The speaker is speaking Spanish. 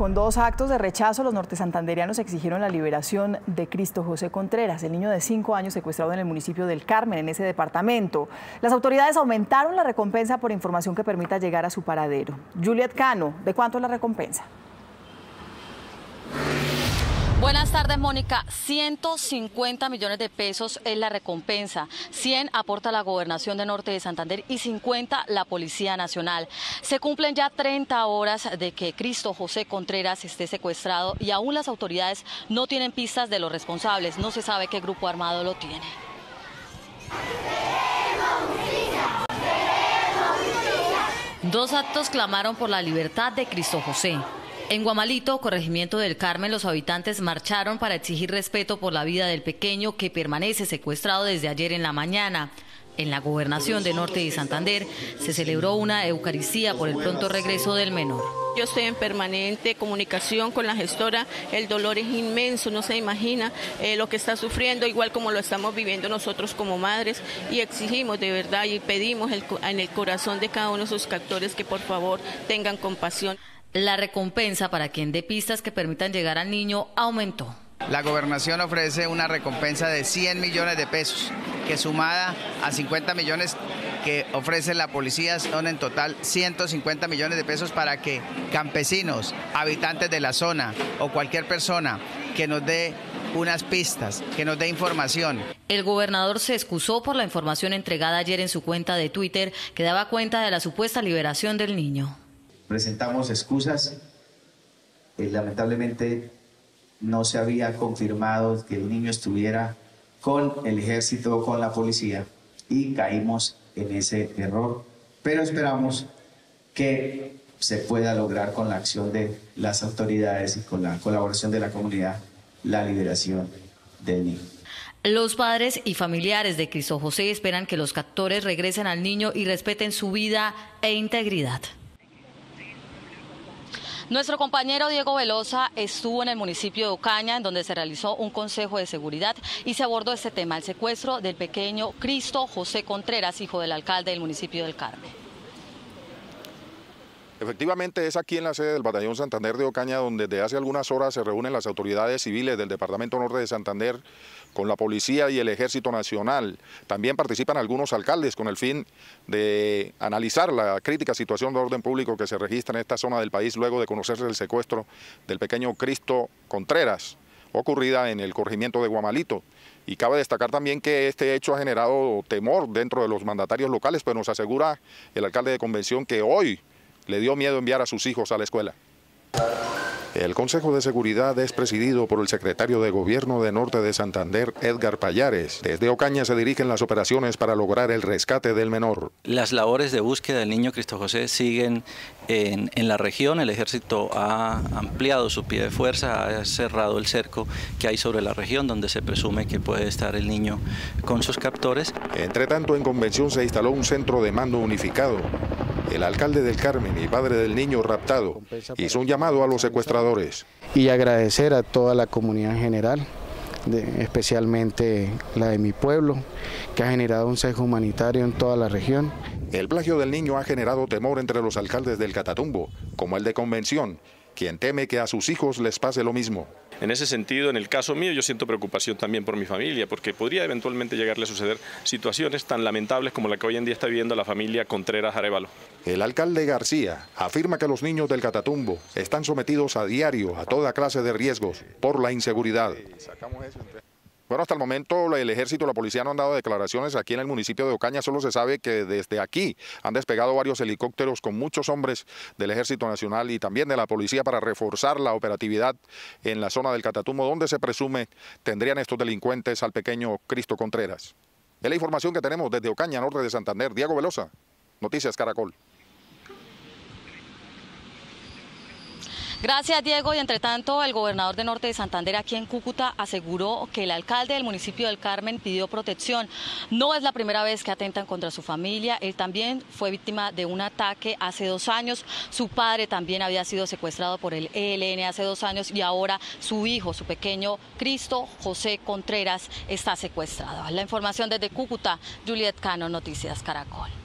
Con dos actos de rechazo, los nortesantanderianos exigieron la liberación de Cristo José Contreras, el niño de cinco años secuestrado en el municipio del Carmen, en ese departamento. Las autoridades aumentaron la recompensa por información que permita llegar a su paradero. Juliet Cano, ¿de cuánto es la recompensa? Buenas tardes, Mónica. 150 millones de pesos es la recompensa. 100 aporta la Gobernación de Norte de Santander y 50 la Policía Nacional. Se cumplen ya 30 horas de que Cristo José Contreras esté secuestrado y aún las autoridades no tienen pistas de los responsables. No se sabe qué grupo armado lo tiene. Dos actos clamaron por la libertad de Cristo José. En Guamalito, corregimiento del Carmen, los habitantes marcharon para exigir respeto por la vida del pequeño que permanece secuestrado desde ayer en la mañana. En la gobernación de Norte y Santander se celebró una Eucaristía por el pronto regreso del menor. Yo estoy en permanente comunicación con la gestora, el dolor es inmenso, no se imagina eh, lo que está sufriendo, igual como lo estamos viviendo nosotros como madres, y exigimos de verdad y pedimos en el corazón de cada uno de sus captores que por favor tengan compasión. La recompensa para quien dé pistas que permitan llegar al niño aumentó. La gobernación ofrece una recompensa de 100 millones de pesos, que sumada a 50 millones que ofrece la policía son en total 150 millones de pesos para que campesinos, habitantes de la zona o cualquier persona que nos dé unas pistas, que nos dé información. El gobernador se excusó por la información entregada ayer en su cuenta de Twitter que daba cuenta de la supuesta liberación del niño presentamos excusas. Eh, lamentablemente no se había confirmado que el niño estuviera con el ejército o con la policía y caímos en ese error. Pero esperamos que se pueda lograr con la acción de las autoridades y con la colaboración de la comunidad la liberación del niño. Los padres y familiares de Cristo José esperan que los captores regresen al niño y respeten su vida e integridad. Nuestro compañero Diego Velosa estuvo en el municipio de Ocaña, en donde se realizó un consejo de seguridad y se abordó este tema, el secuestro del pequeño Cristo José Contreras, hijo del alcalde del municipio del Carmen. Efectivamente es aquí en la sede del Batallón Santander de Ocaña donde desde hace algunas horas se reúnen las autoridades civiles del Departamento Norte de Santander con la Policía y el Ejército Nacional. También participan algunos alcaldes con el fin de analizar la crítica situación de orden público que se registra en esta zona del país luego de conocerse el secuestro del pequeño Cristo Contreras, ocurrida en el corregimiento de Guamalito. Y cabe destacar también que este hecho ha generado temor dentro de los mandatarios locales, pero nos asegura el alcalde de convención que hoy le dio miedo enviar a sus hijos a la escuela. El Consejo de Seguridad es presidido por el secretario de Gobierno de Norte de Santander, Edgar Payares. Desde Ocaña se dirigen las operaciones para lograr el rescate del menor. Las labores de búsqueda del niño Cristo José siguen en, en la región. El ejército ha ampliado su pie de fuerza, ha cerrado el cerco que hay sobre la región donde se presume que puede estar el niño con sus captores. Entre tanto, en Convención se instaló un centro de mando unificado el alcalde del Carmen y padre del niño raptado hizo un llamado a los secuestradores. Y agradecer a toda la comunidad en general, especialmente la de mi pueblo, que ha generado un sesgo humanitario en toda la región. El plagio del niño ha generado temor entre los alcaldes del Catatumbo, como el de Convención, quien teme que a sus hijos les pase lo mismo. En ese sentido, en el caso mío, yo siento preocupación también por mi familia, porque podría eventualmente llegarle a suceder situaciones tan lamentables como la que hoy en día está viviendo la familia Contreras Arevalo. El alcalde García afirma que los niños del Catatumbo están sometidos a diario a toda clase de riesgos por la inseguridad. Bueno, hasta el momento el ejército y la policía no han dado declaraciones aquí en el municipio de Ocaña. Solo se sabe que desde aquí han despegado varios helicópteros con muchos hombres del ejército nacional y también de la policía para reforzar la operatividad en la zona del Catatumbo, donde se presume tendrían estos delincuentes al pequeño Cristo Contreras. Es la información que tenemos desde Ocaña, norte de Santander. Diego Velosa, Noticias Caracol. Gracias, Diego. Y entre tanto, el gobernador de Norte de Santander, aquí en Cúcuta, aseguró que el alcalde del municipio del Carmen pidió protección. No es la primera vez que atentan contra su familia. Él también fue víctima de un ataque hace dos años. Su padre también había sido secuestrado por el ELN hace dos años y ahora su hijo, su pequeño Cristo José Contreras, está secuestrado. La información desde Cúcuta, Juliet Cano, Noticias Caracol.